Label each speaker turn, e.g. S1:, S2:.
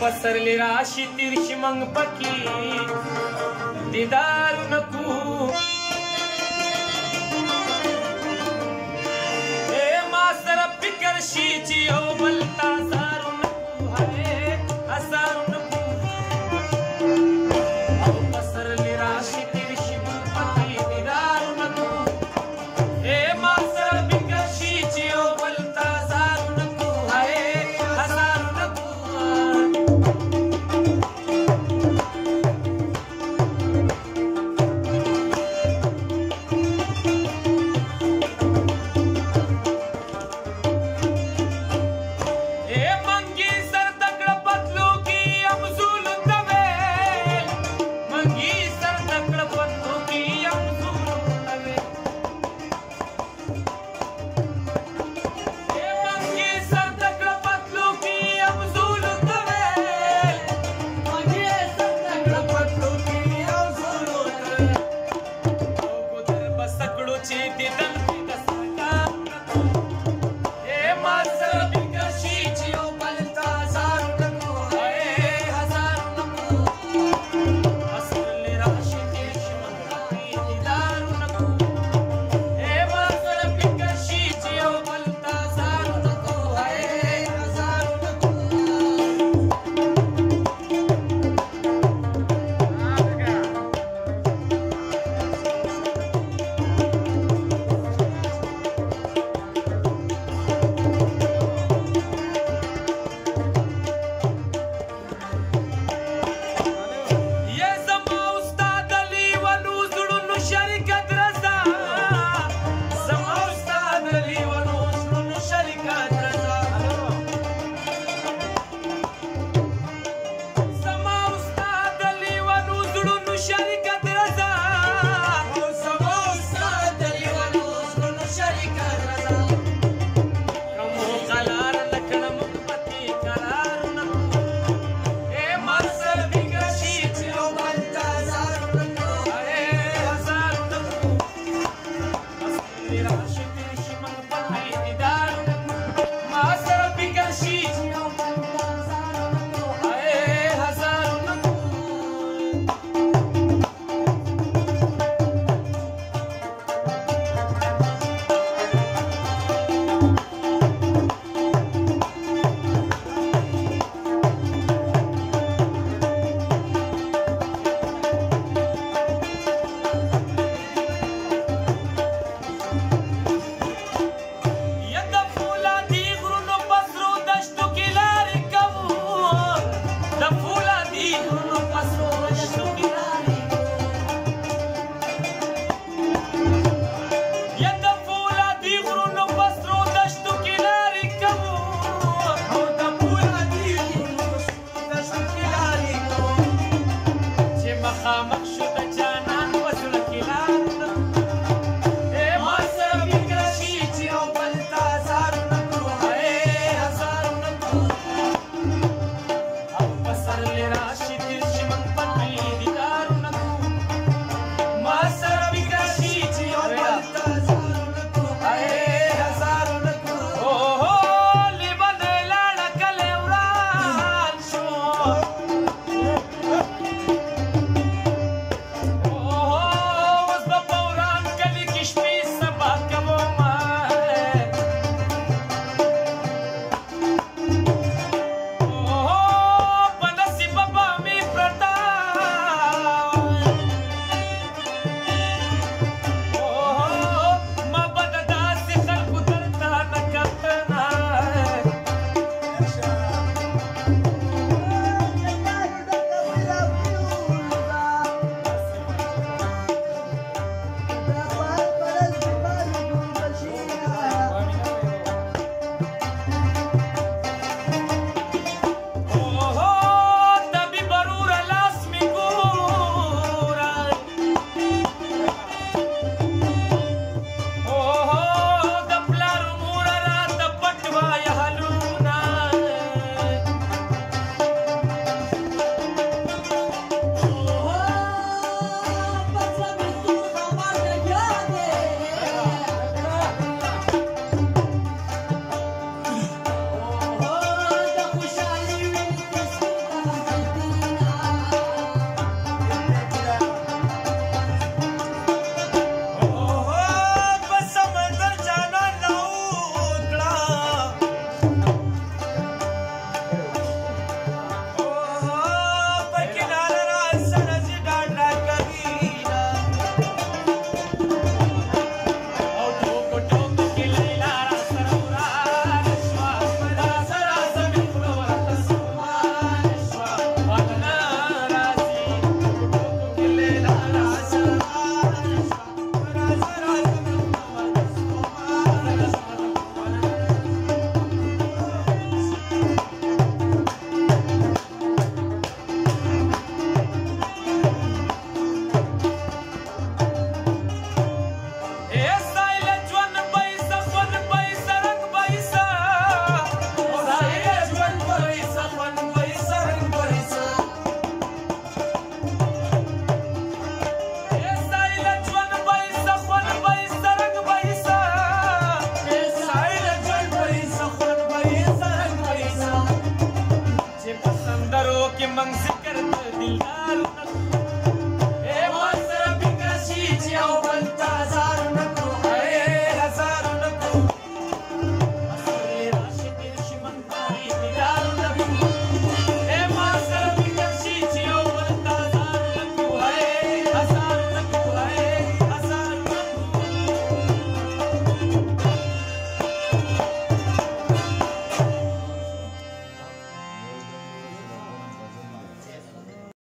S1: پسر لراشی تیر شمنگ پکی دیدارو نکو शीची ओ बलता مخامخ شو د جانان وسوله کلان Oh One, zero.